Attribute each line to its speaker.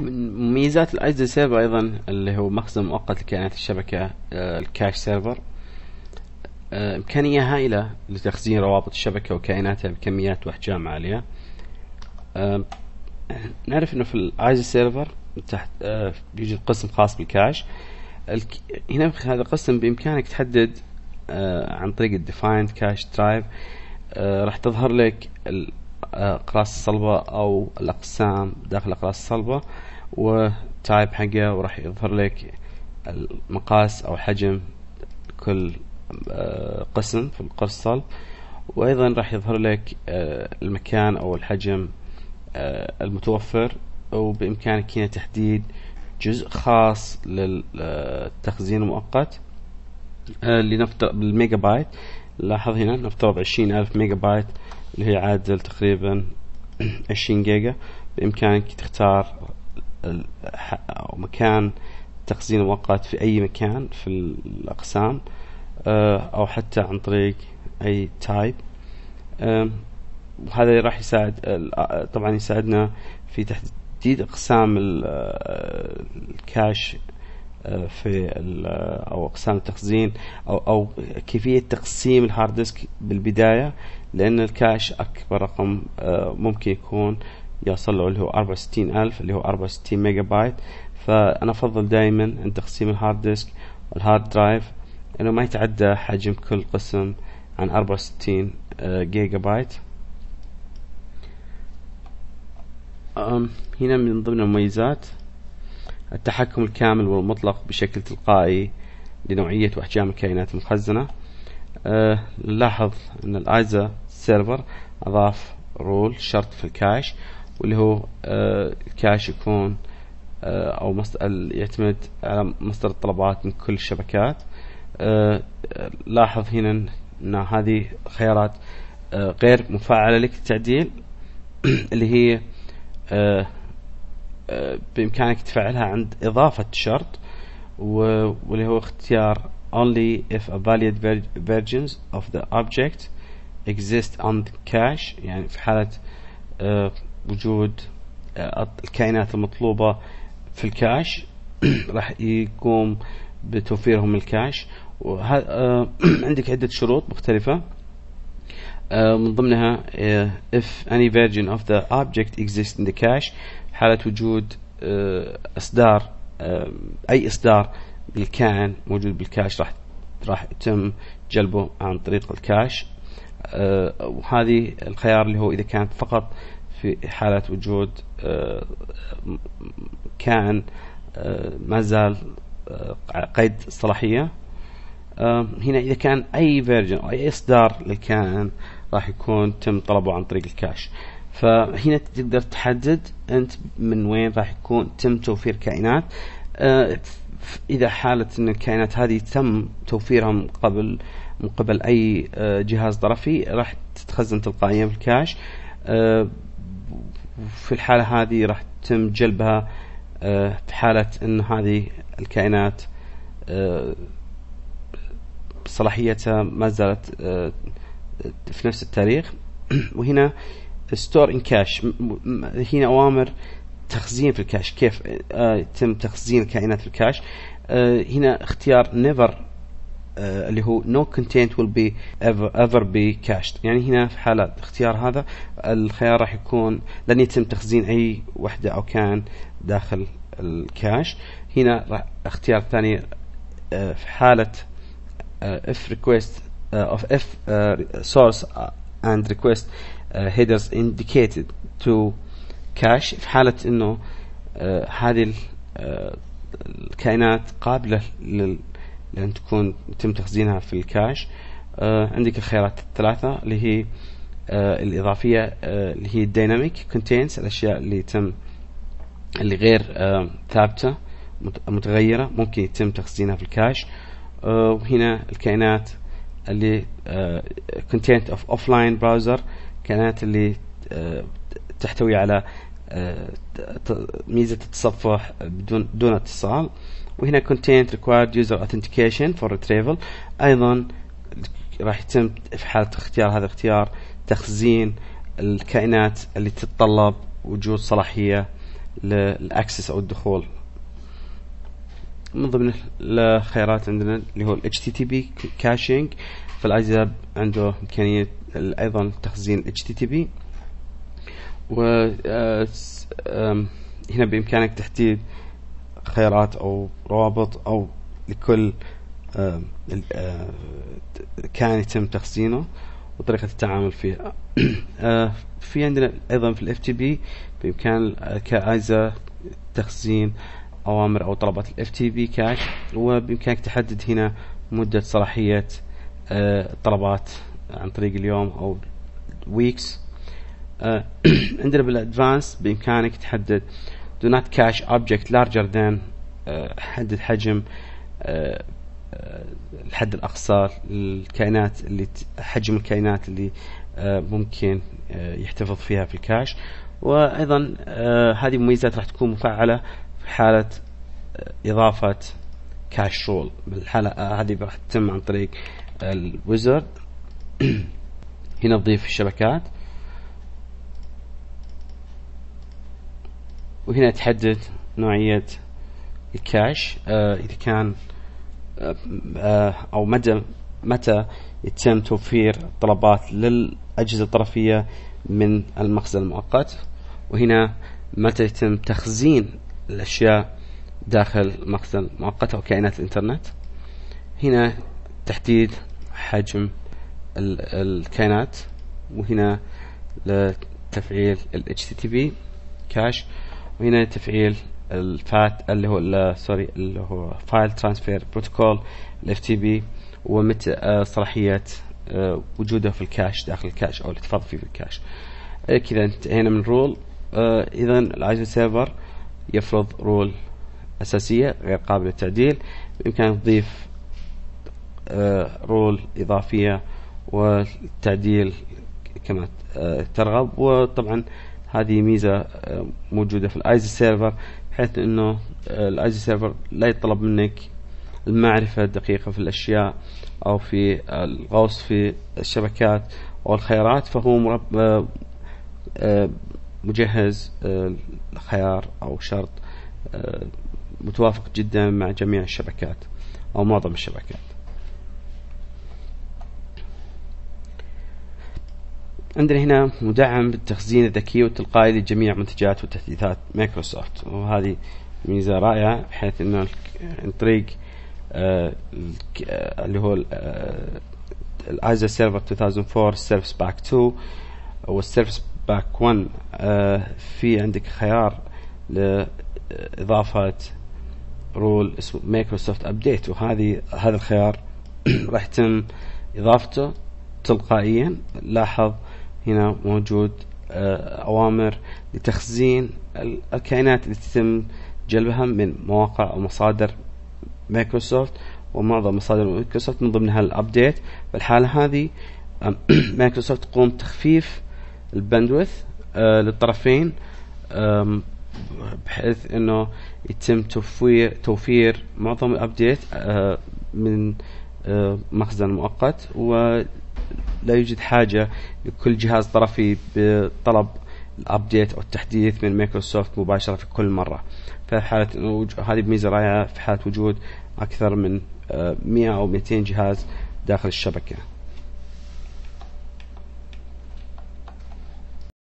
Speaker 1: من مميزات ال ISA Server أيضا اللي هو مخزن مؤقت لكائنات الشبكة آه، ال cache server آه، إمكانية هائلة لتخزين روابط الشبكة وكائناتها بكميات وأحجام عالية. آه، نعرف إنه في ال ISA Server تحت يوجد قسم خاص بال cache هنا في هذا القسم بإمكانك تحدد عن طريق ال define cache drive راح تظهر لك الاقراص الصلبة أو الأقسام داخل الاقراص الصلبة. و type حقه وراح يظهر لك المقاس أو حجم كل آه، قسم في القرص وأيضا راح يظهر لك آه، المكان أو الحجم آه، المتوفر. وبإمكانك هنا تحديد جزء خاص للتخزين المؤقت لنفترض بالميجا بايت لاحظ هنا نفترض عشرين ألف ميجا بايت اللي هي تعادل تقريبا عشرين جيجا. بإمكانك تختار أو مكان تخزين مؤقت في أي مكان في الأقسام آه، أو حتى عن طريق أي type. وهذا راح يساعد طبعا يساعدنا في تحديد أقسام ال cache آه، في أو أقسام التخزين أو أو كيفية تقسيم ال hard disk بالبداية لأن ال cache أكبر رقم آه، ممكن يكون يوصل له اللي هو 64 ألف اللي هو 64 ميجا بايت فأنا أفضل دائما عند تقسيم ال hard disk وال hard drive إنه ما يتعدى حجم كل قسم عن 64 آه، جيجا بايت هنا من ضمن المميزات التحكم الكامل والمطلق بشكل تلقائي لنوعية وأحجام الكائنات المخزنة. أه نلاحظ أن ال ISA Server أضاف rule شرط في ال cache. واللي هو أه ال cache يكون أه أو مصدر يعتمد على مصدر الطلبات من كل الشبكات. أه لاحظ هنا أن هذه خيارات غير مفعلة لك التعديل اللي هي بإمكانك تفعلها عند إضافة شرط واللي هو اختيار only if a valid versions of the object exist on the cache. يعني في حالة وجود uh, الكائنات المطلوبة في الكاش راح يقوم بتوفيرهم الكاش. uh, عندك عدة شروط مختلفة. من ضمنها if any version of the object exists in the cache حالة وجود آه، إصدار آه، أي إصدار بالكائن موجود بال cache راح راح يتم جلبه عن طريق ال cache. آه، وهذه الخيار اللي هو إذا كانت فقط في حالة وجود كائن ما زال قيد الصلاحية هنا إذا كان أي version أو أي إصدار للكائن راح يكون تم طلبه عن طريق الكاش. فهنا تقدر تحدد أنت من وين راح يكون تم توفير كائنات. آه، إذا حالة إن الكائنات هذه تم توفيرها من قبل من قبل آه، جهاز طرفي راح تتخزن تلقائيا في الكاش. آه، في الحالة هذه راح تم جلبها في حالة إن هذه الكائنات صلاحيتها ما زالت في نفس التاريخ. وهنا store in cache هنا أوامر تخزين في ال cache كيف آه يتم تخزين الكائنات في ال cache آه هنا اختيار never آه اللي هو no content will be ever, ever be cached. يعني هنا في حالة اختيار هذا الخيار راح يكون لن يتم تخزين أي وحدة أو كائن داخل ال cache هنا راح اختيار ثاني آه في حالة آه if request of if source and request headers indicated to cache. في حالة إنه هذه الكائنات قابلة لأن تكون يتم تخزينها في الكاش. uh, عندك الخيارات الثلاثة اللي هي uh, الإضافية uh, اللي هي الديناميك contains الأشياء اللي يتم اللي غير ثابتة متغيرة ممكن يتم تخزينها في الكاش. وهنا الكائنات اللي uh, content of offline browser كانت اللي آه، تحتوي على آه، ميزة التصفح بدون دون اتصال. وهنا content required user authentication for retrieval. أيضا راح يتم في حالة اختيار هذا الاختيار تخزين الكائنات اللي تتطلب وجود صلاحية لل access أو الدخول. من ضمن الخيارات عندنا اللي هو ال HTTP caching فال ISA عنده إمكانية أيضا تخزين HTTP و آه، هنا بإمكانك تحديد خيارات أو روابط أو لكل كائن يتم تخزينه وطريقة التعامل فيها. آه، في عندنا أيضا في ال FTP بإمكانك ISA تخزين أوامر أو طلبات ال FTP cache وبإمكانك تحدد هنا مدة صلاحية الطلبات آه، عن طريق اليوم أو weeks آه، عندنا بال advanced بإمكانك تحدد do not cache object larger than حدد حجم الحد الاقصى للكائنات اللي حجم الكائنات اللي آه، ممكن آه، يحتفظ فيها في ال cache. وأيضا آه، هذه مميزات راح تكون مفعلة في حالة إضافة cache rule بالحالة هذه راح تتم عن طريق ال wizard. هنا تضيف الشبكات. وهنا تحدد نوعية الكاش. إذا كان آه، أو مدى متى يتم توفير طلبات للأجهزة الطرفية من المخزن المؤقت. وهنا متى يتم تخزين الأشياء داخل مخزن مؤقت أو كائنات الإنترنت. هنا تحديد حجم الكائنات. وهنا لتفعيل ال HTTP cache وهنا تفعيل ال FAT اللي هو سوري اللي هو file transfer protocol ال FTP ومتى آه، صلاحيه آه، وجوده في ال cache داخل ال cache أو الاحتفاظ فيه في ال cache آه، كذا انتهينا من rule اذا ال ISA Server يفرض rule أساسية غير قابلة للتعديل. بإمكانك تضيف rule إضافية والتعديل كما ترغب. وطبعا هذه ميزة موجودة في ال ISA Server بحيث إنه ال ISA Server لا يطلب منك المعرفة الدقيقة في الأشياء أو في الغوص في الشبكات أو الخيارات فهو مرب آه، مجهز آه، خيار أو شرط آه، متوافق جدا مع جميع الشبكات أو معظم الشبكات. عندنا هنا مدعم بالتخزين الذكي والتلقائي لجميع منتجات وتحديثات مايكروسوفت وهذه ميزة رائعة بحيث إنه عن طريق آه اللي هو ال ISA Server 2004 Service Pack 2 وال Service Pack 1 آه في عندك خيار لإضافة rule اسمه Microsoft Update وهذه هذا الخيار راح يتم إضافته تلقائيا. لاحظ هنا موجود آه، أوامر لتخزين الكائنات اللي تتم جلبها من مواقع أو مصادر مايكروسوفت ومعظم مصادر مايكروسوفت من ضمنها ال update في الحالة هذه مايكروسوفت تقوم بتخفيف ال bandwidth آه، للطرفين بحيث إنه يتم توفير توفير معظم ال update آه، من مخزن مؤقت و لا يوجد حاجة لكل جهاز طرفي بطلب ال update أو التحديث من مايكروسوفت مباشرة في كل مرة. في حالة هذه ميزة رائعة في حالة وجود أكثر من 100 آه، أو 200 جهاز داخل الشبكة.